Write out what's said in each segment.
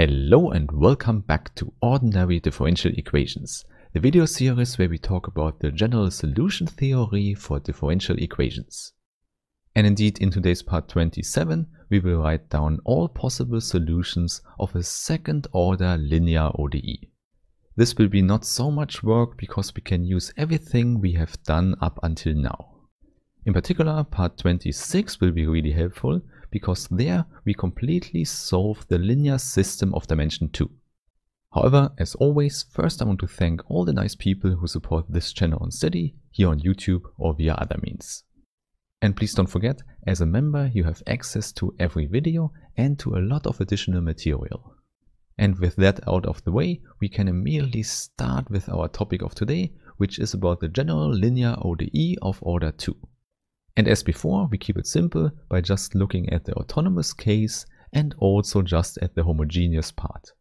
Hello and welcome back to Ordinary Differential Equations, the video series where we talk about the general solution theory for differential equations. And indeed, in today's part 27, we will write down all possible solutions of a second order linear ODE. This will be not so much work because we can use everything we have done up until now. In particular, part 26 will be really helpful because there we completely solve the linear system of dimension 2. However, as always, first I want to thank all the nice people who support this channel on Steady, here on YouTube or via other means. And please don't forget, as a member you have access to every video and to a lot of additional material. And with that out of the way, we can immediately start with our topic of today, which is about the general linear ODE of order 2. And as before, we keep it simple by just looking at the autonomous case and also just at the homogeneous part.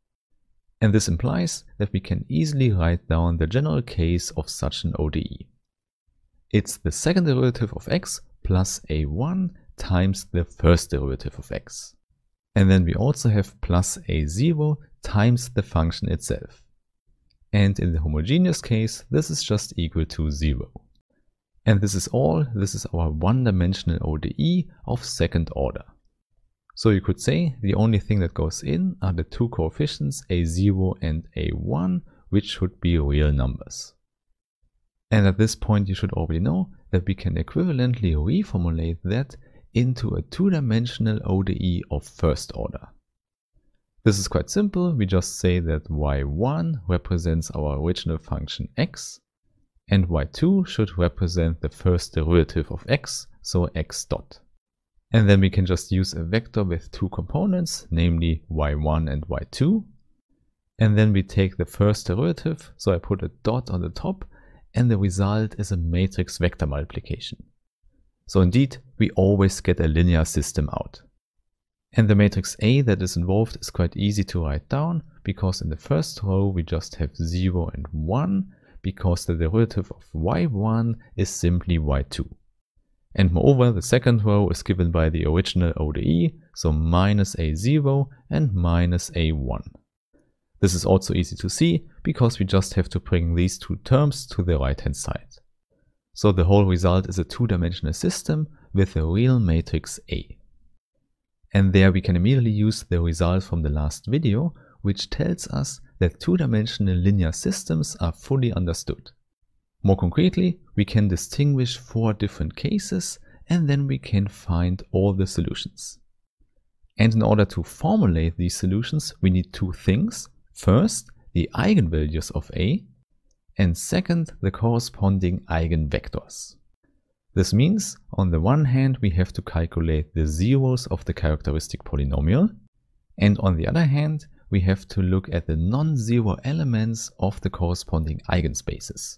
And this implies that we can easily write down the general case of such an ODE. It's the second derivative of x plus a1 times the first derivative of x. And then we also have plus a0 times the function itself. And in the homogeneous case, this is just equal to 0. And this is all, this is our one-dimensional ODE of second order. So you could say the only thing that goes in are the two coefficients a0 and a1, which should be real numbers. And at this point you should already know that we can equivalently reformulate that into a two-dimensional ODE of first order. This is quite simple, we just say that y1 represents our original function x, and y2 should represent the first derivative of x, so x dot. And then we can just use a vector with two components, namely y1 and y2. And then we take the first derivative, so I put a dot on the top, and the result is a matrix vector multiplication. So indeed, we always get a linear system out. And the matrix A that is involved is quite easy to write down, because in the first row we just have 0 and 1, because the derivative of y1 is simply y2. And moreover, the second row is given by the original ODE, so minus a0 and minus a1. This is also easy to see, because we just have to bring these two terms to the right hand side. So the whole result is a two-dimensional system with a real matrix A. And there we can immediately use the result from the last video, which tells us that two-dimensional linear systems are fully understood. More concretely, we can distinguish four different cases and then we can find all the solutions. And in order to formulate these solutions, we need two things. First, the eigenvalues of A, and second, the corresponding eigenvectors. This means, on the one hand, we have to calculate the zeros of the characteristic polynomial, and on the other hand, we have to look at the non-zero elements of the corresponding eigenspaces.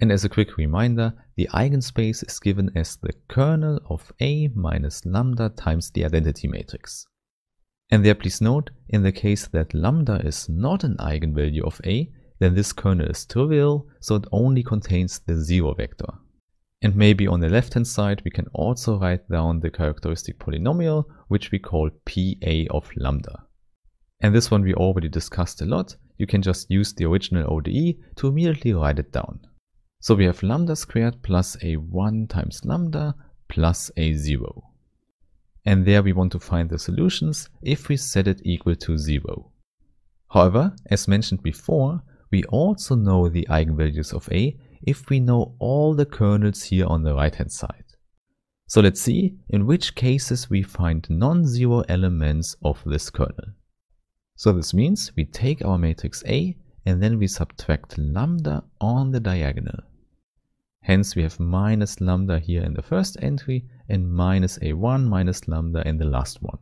And as a quick reminder, the eigenspace is given as the kernel of A minus lambda times the identity matrix. And there please note, in the case that lambda is not an eigenvalue of A, then this kernel is trivial, so it only contains the zero vector. And maybe on the left hand side we can also write down the characteristic polynomial, which we call Pa of lambda. And this one we already discussed a lot. You can just use the original ODE to immediately write it down. So we have lambda squared plus a1 times lambda plus a0. And there we want to find the solutions if we set it equal to 0. However, as mentioned before, we also know the eigenvalues of a if we know all the kernels here on the right hand side. So let's see in which cases we find non-zero elements of this kernel. So this means we take our matrix A and then we subtract lambda on the diagonal. Hence we have minus lambda here in the first entry and minus a1 minus lambda in the last one.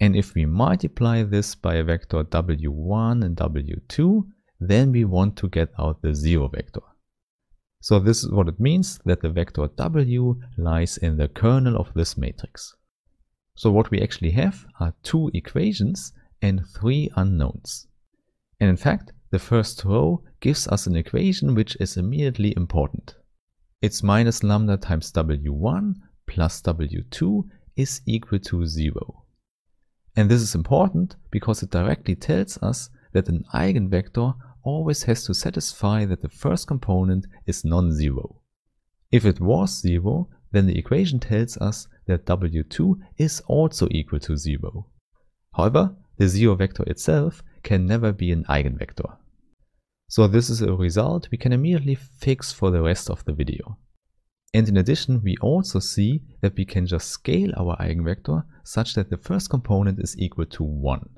And if we multiply this by a vector w1 and w2, then we want to get out the zero vector. So this is what it means that the vector w lies in the kernel of this matrix. So what we actually have are two equations and three unknowns. And in fact, the first row gives us an equation which is immediately important. It's minus lambda times w1 plus w2 is equal to 0. And this is important because it directly tells us that an eigenvector always has to satisfy that the first component is non-zero. If it was zero, then the equation tells us that W2 is also equal to zero. However, the zero vector itself can never be an eigenvector. So this is a result we can immediately fix for the rest of the video. And in addition, we also see that we can just scale our eigenvector such that the first component is equal to 1.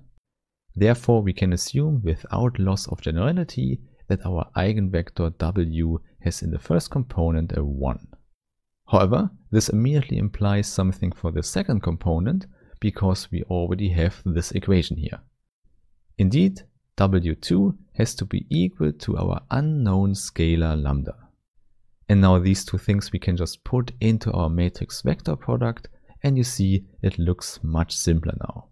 Therefore, we can assume without loss of generality that our eigenvector w has in the first component a 1. However, this immediately implies something for the second component because we already have this equation here. Indeed, w2 has to be equal to our unknown scalar lambda. And now these two things we can just put into our matrix vector product and you see it looks much simpler now.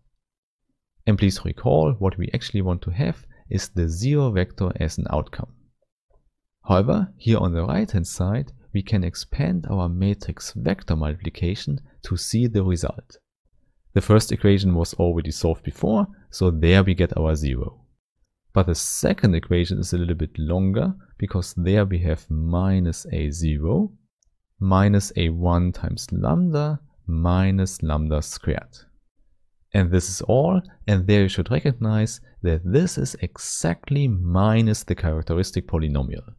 And please recall what we actually want to have is the zero vector as an outcome. However, here on the right hand side, we can expand our matrix vector multiplication to see the result. The first equation was already solved before, so there we get our zero. But the second equation is a little bit longer because there we have minus a0 minus a1 times lambda minus lambda squared. And this is all, and there you should recognize that this is exactly minus the characteristic polynomial.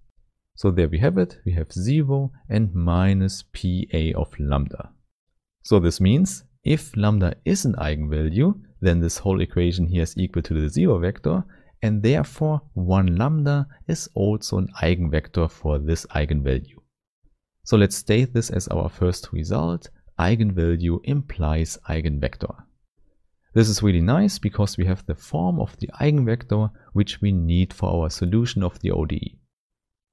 So there we have it, we have 0 and minus pa of lambda. So this means if lambda is an eigenvalue, then this whole equation here is equal to the 0 vector, and therefore 1 lambda is also an eigenvector for this eigenvalue. So let's state this as our first result, eigenvalue implies eigenvector. This is really nice because we have the form of the eigenvector which we need for our solution of the ODE.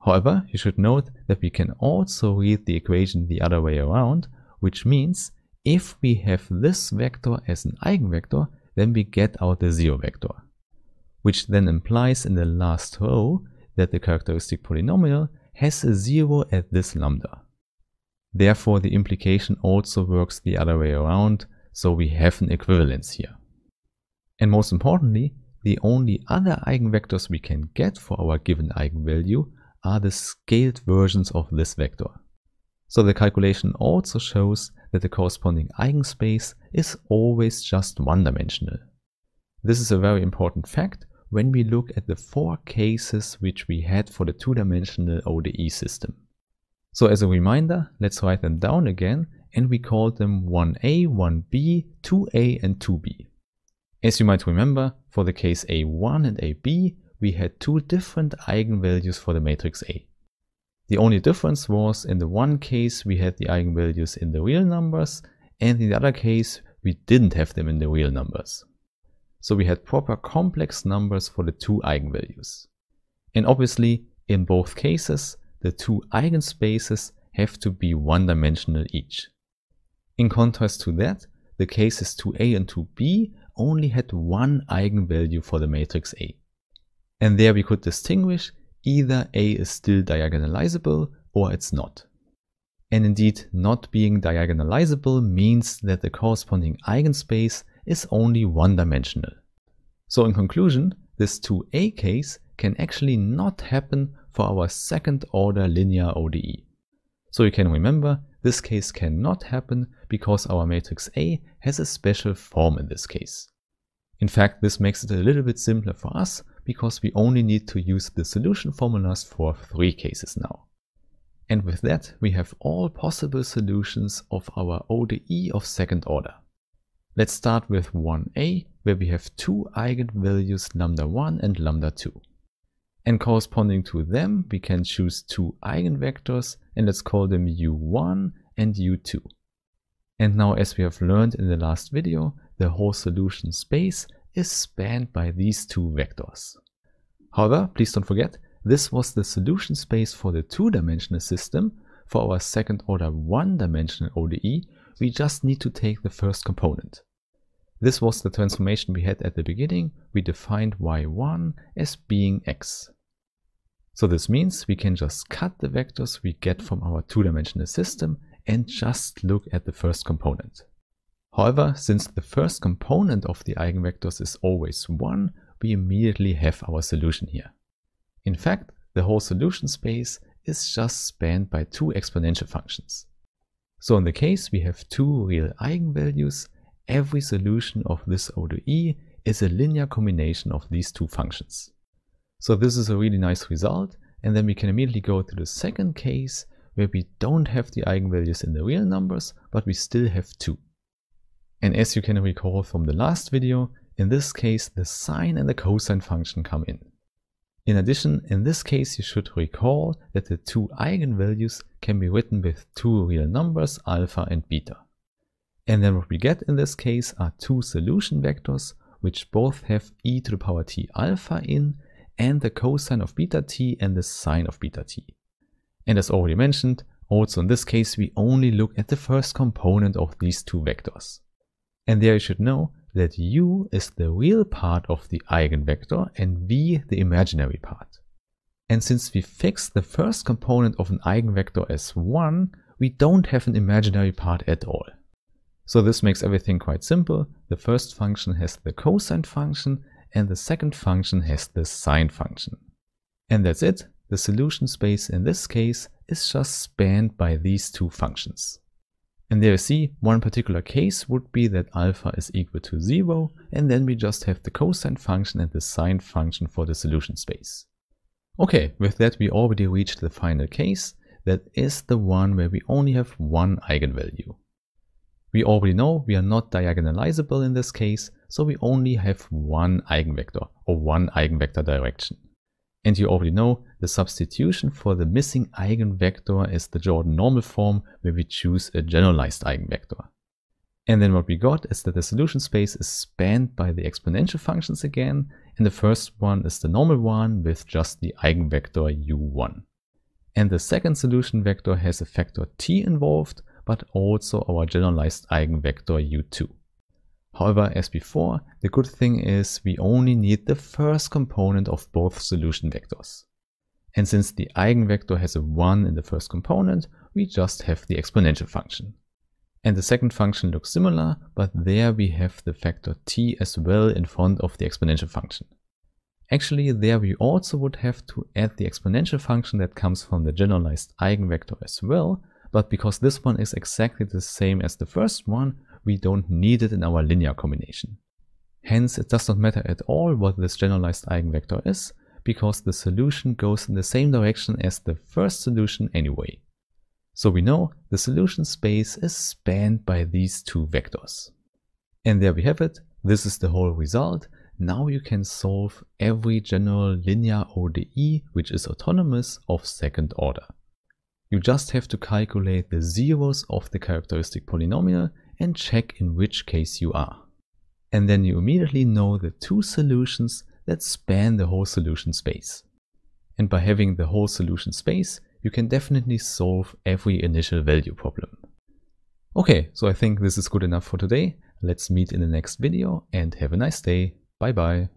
However, you should note that we can also read the equation the other way around, which means if we have this vector as an eigenvector, then we get out the zero vector, which then implies in the last row that the characteristic polynomial has a zero at this lambda. Therefore, the implication also works the other way around, so we have an equivalence here. And most importantly, the only other eigenvectors we can get for our given eigenvalue are the scaled versions of this vector. So the calculation also shows that the corresponding eigenspace is always just one-dimensional. This is a very important fact when we look at the four cases which we had for the two-dimensional ODE system. So as a reminder, let's write them down again and we called them 1a, 1b, 2a and 2b. As you might remember, for the case a1 and ab, we had two different eigenvalues for the matrix A. The only difference was in the one case we had the eigenvalues in the real numbers and in the other case we didn't have them in the real numbers. So we had proper complex numbers for the two eigenvalues. And obviously in both cases the two eigenspaces have to be one-dimensional each. In contrast to that, the cases 2a and 2b only had one eigenvalue for the matrix A. And there we could distinguish either A is still diagonalizable or it's not. And indeed, not being diagonalizable means that the corresponding eigenspace is only one-dimensional. So in conclusion, this 2a case can actually not happen for our second order linear ODE. So you can remember this case cannot happen because our matrix A has a special form in this case. In fact, this makes it a little bit simpler for us because we only need to use the solution formulas for three cases now. And with that, we have all possible solutions of our ODE of second order. Let's start with 1a, where we have two eigenvalues lambda 1 and lambda 2. And corresponding to them, we can choose two eigenvectors and let's call them u1 and u2. And now as we have learned in the last video, the whole solution space is spanned by these two vectors. However, please don't forget, this was the solution space for the two-dimensional system. For our second order one-dimensional ODE, we just need to take the first component. This was the transformation we had at the beginning. We defined y1 as being x. So this means we can just cut the vectors we get from our two-dimensional system and just look at the first component. However, since the first component of the eigenvectors is always 1, we immediately have our solution here. In fact, the whole solution space is just spanned by two exponential functions. So in the case we have two real eigenvalues, every solution of this ODE is a linear combination of these two functions. So this is a really nice result and then we can immediately go to the second case where we don't have the eigenvalues in the real numbers, but we still have two. And as you can recall from the last video, in this case the sine and the cosine function come in. In addition, in this case you should recall that the two eigenvalues can be written with two real numbers alpha and beta. And then what we get in this case are two solution vectors which both have e to the power t alpha in and the cosine of beta t and the sine of beta t. And as already mentioned, also in this case we only look at the first component of these two vectors. And there you should know that u is the real part of the eigenvector and v the imaginary part. And since we fix the first component of an eigenvector as 1, we don't have an imaginary part at all. So this makes everything quite simple. The first function has the cosine function and the second function has the sine function. And that's it. The solution space in this case is just spanned by these two functions. And there you see, one particular case would be that alpha is equal to 0, and then we just have the cosine function and the sine function for the solution space. Okay, with that we already reached the final case, that is the one where we only have one eigenvalue. We already know we are not diagonalizable in this case, so we only have one eigenvector or one eigenvector direction. And you already know the substitution for the missing eigenvector is the Jordan normal form where we choose a generalized eigenvector. And then what we got is that the solution space is spanned by the exponential functions again, and the first one is the normal one with just the eigenvector u1. And the second solution vector has a factor t involved, but also our generalized eigenvector u2. However, as before, the good thing is we only need the first component of both solution vectors. And since the eigenvector has a 1 in the first component, we just have the exponential function. And the second function looks similar, but there we have the factor t as well in front of the exponential function. Actually, there we also would have to add the exponential function that comes from the generalized eigenvector as well, but because this one is exactly the same as the first one, we don't need it in our linear combination. Hence, it does not matter at all what this generalized eigenvector is, because the solution goes in the same direction as the first solution anyway. So we know the solution space is spanned by these two vectors. And there we have it. This is the whole result. Now you can solve every general linear ODE which is autonomous of second order. You just have to calculate the zeros of the characteristic polynomial and check in which case you are. And then you immediately know the two solutions that span the whole solution space. And by having the whole solution space, you can definitely solve every initial value problem. Okay, so I think this is good enough for today. Let's meet in the next video and have a nice day. Bye bye.